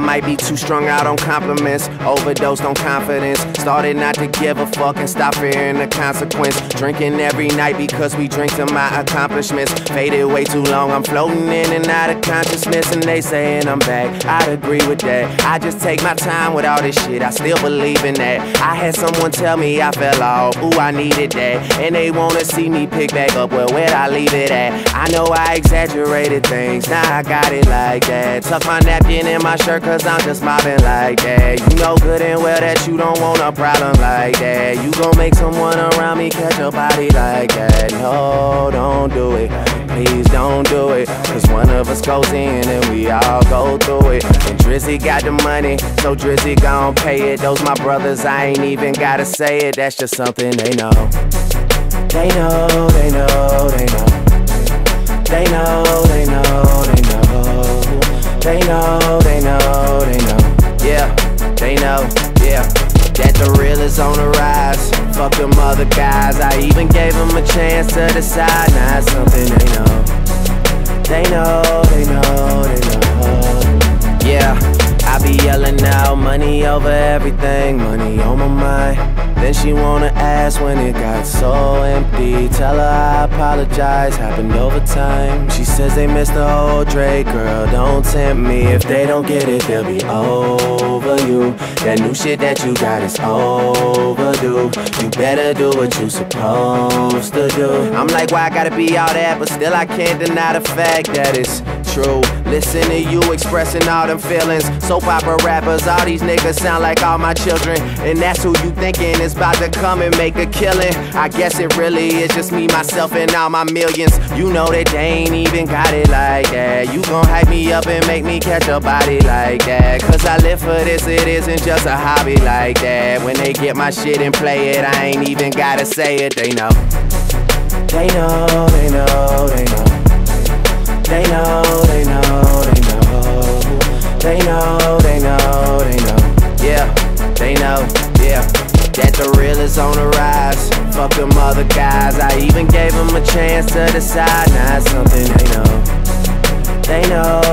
might be too strung out on compliments, overdosed on confidence. Started not to give a fuck and stop fearing the consequence. Drinking every night because we drink to my accomplishments. Faded way too long, I'm floating in and out of consciousness, and they saying I'm back. I'd agree with that. I just take my time with all this shit, I still believe in that. I had someone tell me I fell off, ooh, I needed that. And they wanna see me pick back up, well, where'd I leave it at? I know I exaggerated things, now I got it like that. Tuck my napkin in my shirt, cause I'm just mobbing like that. You know good and well that you don't want a problem like that. You gon' make someone around me catch a body like that. No, don't do it. Please don't do it. Cause one of us goes in and we all go through it. And Drizzy got the money, so Drizzy gon' pay it. Those my brothers, I ain't even gotta say it. That's just something they know. They know, they know, they know. They know, they know, they know. They know, on the rise. Fuck them other guys. I even gave them a chance to decide. Now it's something they know. They know, they know, they know. Yeah, I be yelling out money over everything, money on my mind. Then she wanna ask when it got so empty. Tell her I apologize, happened over time. She says they missed the whole Drake, girl. Don't tempt me. If they don't get it, they'll be over you. That new shit that you got is overdue. You better do what you supposed to do. I'm like, why I gotta be all that? But still, I can't deny the fact that it's true. Listen to you expressing all them feelings. Soap opera rappers, all these niggas sound like all my children. And that's who you thinking is about to come and make a killing. I guess it really is just me, myself, and all my millions. You know that they ain't even got it like that. You gon' hype me up and make me catch a body like that. Cause I live for this, it isn't just a hobby like that. When they get my shit and play it, I ain't even gotta say it. They know, they know, they know. They know, they know, they know. They know, they know, That the real is on the rise. Fuck them other guys. I even gave them a chance to decide. Now something they know, they know.